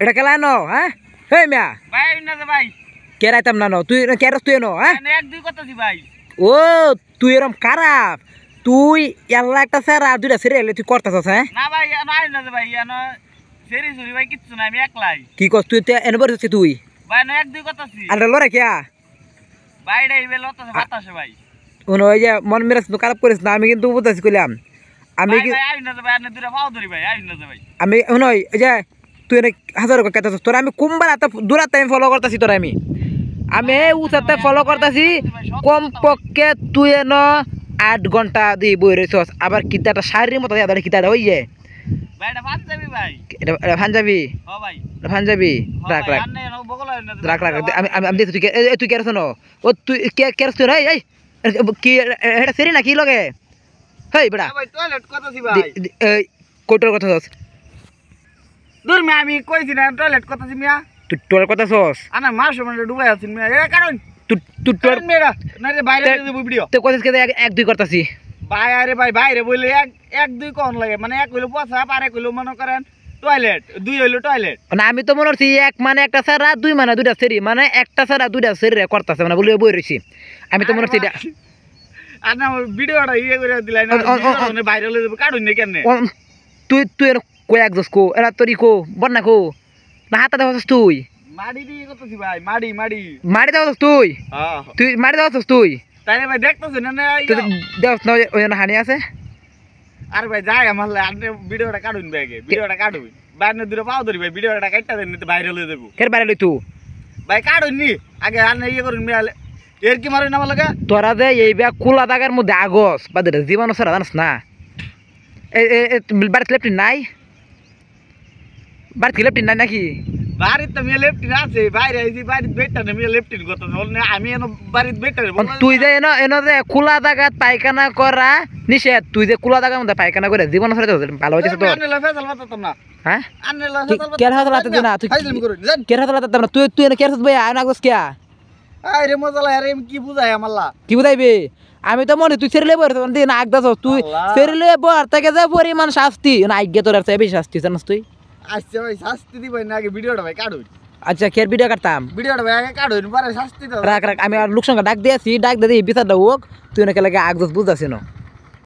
এটা কেলা ন হ্যাঁ? হে মিয়া। ভাই না ভাই। কেরাইতাম না ন তুই কেরাস তুই ন হ্যাঁ? এক দুই কথা দি ভাই। ও তুই এরম খারাপ। তুই এল্লা একটা স্যার আর দুইটা সেরে এলে তুই করতেছস হ্যাঁ? না ভাই এনো আই না ভাই এনো সেরি সুরি ভাই কিচ্ছু না আমি একলাই। কি কস তুই তে এনে বসে তুই? ভাই না এক দুই কথা আর লড়ে কিয়া ভাই রে বেল অত বাতাসে ভাই। উন ওই যে মন মেরাজ তো খারাপ করিস না আমি কিন্তু বুঝতেছি কইলাম। আমি কি আই না ভাই আনে দুটা পাও ধরি ভাই আই না ভাই। আমি শুন ওই যে তুই এনে হাজার কথা তোর আমি কুম্বার হাতে দূরাতে আমি ফলো করতেছি তোর আমি। আমি উচাতে ফলো করতেছি কমপক্ষে তুই এন আট ঘণ্টা দিয়ে বই রয়েছস আবার কিতাটা শারীর মতো দেয় কিতাটা ওই যে পাঞ্জাবি হ রাখ রাখ রাখ রাখ আমি আমি দেখছি তুই তুই কেরছ ন ও তুই কে কেরছ তুই কি এটা সেরি না কি লগে? হেই বেড়া কোটোর কথা হস দূর মে আমি কইছি না টয়লেট কথা মিয়া? তুই তোর কথা হস আনা মার সময় ডুবাই আছি মিয়া। এ কারণ? তুই তুই কারণ মেরা না রে বাইরে দেব ভিডিও তুই কথা কে এক দুই করতাছি। ভাই আরে ভাই বাইরে বললে এক এক দুই কোন লাগে মানে এক হইল পচা আর এক হইল মনে করেন টয়লেট দুই হইল টয়লেট মানে আমি তো মনে হচ্ছি এক মানে একটা সারা দুই মানে দুইটা সেরি মানে একটা সারা দুইটা সেরি করতেছে মানে বলে বই রয়েছি আমি তো মনে হচ্ছি এটা আর না ভিডিওটা ইয়ে করে দিলাই না বাইরে হলে কারণ নেই কেন তুই তুই এর কই এক কো? এরা তোরই কো? বন্যা কো? না হাতে দেওয়া তুই? মাড়ি দিয়ে ভাই মাড়ি মাড়ি। মারি দেওয়া তুই? হ্যাঁ। তুই মারি দেওয়া তুই? তাইলে ভাই দেখতেছি না না তুই না ওই- ওই হানি আছে? আর ভাই যাই আমার আপনি ভিডিওটা কাটুন ব্যাগে ভিডিওটা কাটুন। বাইরে দূরে পাও ধরি ভাই ভিডিওটা কাটটা দেন নিতে বাইরে হলে দেবো বাইরে লই তুই ভাই কাটুন নি। আগে আর ইয়ে করুন মিয়ালে এর কি মারুন আমার লাগে? তোরা যে এই ব্যাগ খোলা দাগার মধ্যে আগস বা জীবন সারা জানাস না। এই বাড়িতে নাই? বাড়িতে নাই নাকি? তো মেয়ে লেফটিন আছে বাইরে আইছি বাড়িতে বেটটা না লেফটিন করতে আমি এনো বাড়িতে বেটটা তুই যে এনো এনো যে খোলা পায়খানা করা নিষেধ। তুই যে খোলা দাগার মধ্যে পায়খানা করে জীবন সারা ভালো হয়েছে তোর। আনলে ফেসাল বাতাতাম না। হ্যাঁ? আনলে কি- হাত? তুই- ফাইজলামি করুন জান কের হাতে লাগাতে না তুই তুই এনে কের হাতে বই আয় না আগস কিয়া? আরে মজা লাগে আরে কি বুঝাই আমাল্লা কি বুঝাইবি? আমি তো মনে তুই সেরিলে বই দিন আগ দাস তুই। সেরিলে বই থেকে যে পরিমাণ শাস্তি না আজ্ঞা তোর বেশি শাস্তি জানাস তুই? আচ্ছা ভাই শাস্তি দিবেন না আগে ভিডিওটা ভাই কাটুন আচ্ছা কের ভিডিও কাটতাম? ভিডিওটা ভাই আগে কাটুন পরে শাস্তি দাও রাখ রাখ আমি আর লোক ডাক দিয়েছি ডাক দিয়ে বিচার হোক। তুই নাকি লাগে আগ বুঝতেছি না।